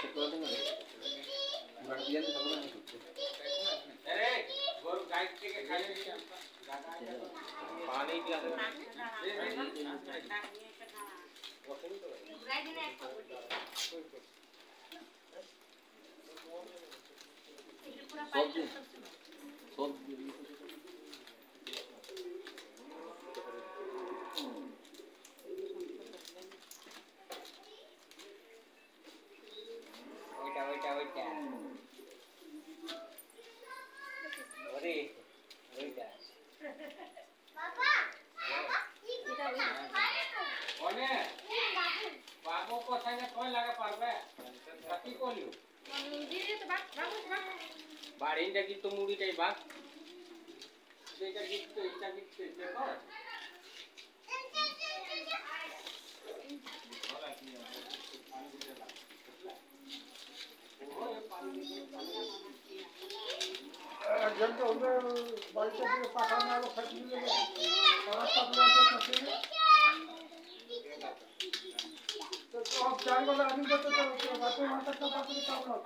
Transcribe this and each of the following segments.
चिकुट बाबू कूट हमें खाली गुड़ी ई करबो की सब सब बाबू को संगे कोई लगे परबे कति को लियो? मुड़ी रे तो बात बाबू बाबू। बाड़ी जगी तो मुड़ी कई बात। बेटा गीत तो इच्छा तो गीत से देखो जब तो उधर बाल्टी के पाखा में आलो खड़ी ले त्याला आम्ही देतो तो बाकी म्हणतात ना बाकी चावलं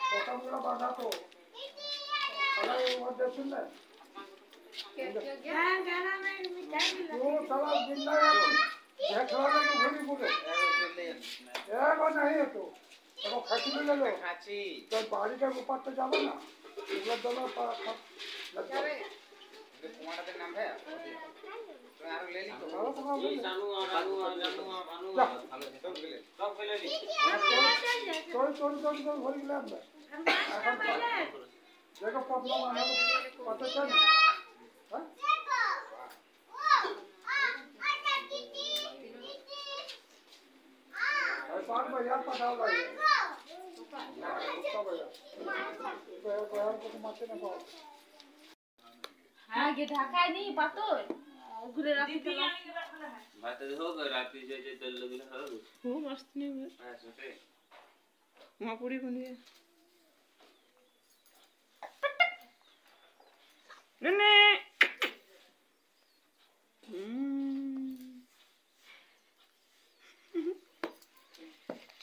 स्वतःमुळे बांधातो त्याला एवढं देशील ना तू चला जिल्हा हे खेळायला तू घरी बोले हे बा नाही येतो तर खाची मिळालो तर बारीच्या रूपात तर जावं ना तुला दला तुम्हाला नाम है तो यार ले ली तो जानू जानू जानू আর জানু আর জানু ভালো সব গেলে সব গেলে চল চল চল চল ঘরে গেলে আমরা এখন দেখো প্রবলেম আমাদের কত চাই হ্যাঁ আর পাঁচ বাজার পাঠাও লাগে বাজার কত মাসে না পাও আগে ঢাকায় নেই পাতর ঘুরে রাখি भात हो। हो मस्त नहीं हुए पूरी बन गई।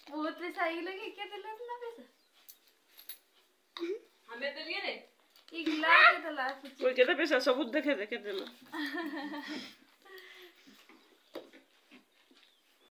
बहुत पैसा ही क्या दिला इतना पैसा? हमें तो दिलिए रे। एक लाख दिला कुछ। कहता पैसा सबूत देखे तो देखे दिला